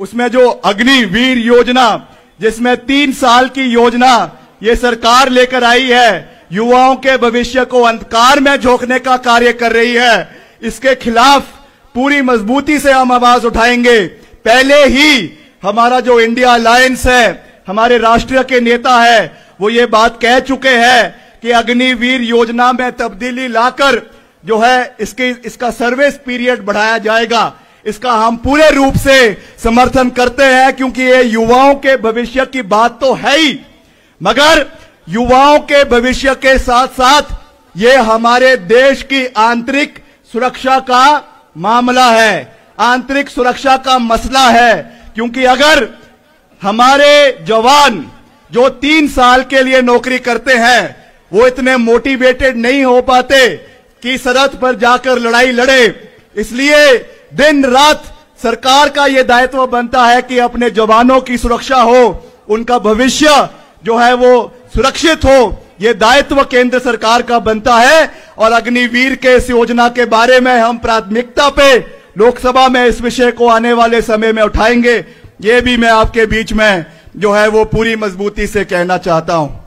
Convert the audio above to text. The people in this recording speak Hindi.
उसमें जो अग्निवीर योजना, जिसमें तीन साल की योजना ये सरकार लेकर आई है, युवाओं के भविष्य को अंधकार में झोंकने का कार्य कर रही है। इसके खिलाफ पूरी मजबूती से हम आवाज़ उठाएँगे। पहले ही हमारा जो इंडिया अलायंस है, हमारे राष्ट्रीय के नेता है, वो ये बात कह चुके हैं कि अग्निवीर योजना में तब्दीली लाकर जो है इसके, इसका सर्विस पीरियड बढ़ाया जाएगा। इसका हम पूरे रूप से समर्थन करते हैं, क्योंकि ये युवाओं के भविष्य की बात तो है ही। मगर युवाओं के भविष्य के साथ साथ ये हमारे देश की आंतरिक सुरक्षा का मामला है। आंतरिक सुरक्षा का मसला है, क्योंकि अगर हमारे जवान जो तीन साल के लिए नौकरी करते हैं, वो इतने मोटिवेटेड नहीं हो पाते कि सरहद पर जाकर लड़ाई लड़े। इसलिए दिन रात सरकार का यह दायित्व बनता है कि अपने जवानों की सुरक्षा हो, उनका भविष्य जो है वो सुरक्षित हो। ये दायित्व केंद्र सरकार का बनता है और अग्निवीर के इस योजना के बारे में हम प्राथमिकता पे लोकसभा में इस विषय को आने वाले समय में उठाएँगे। ये भी मैं आपके बीच में जो है वो पूरी मजबूती से कहना चाहता हूँ।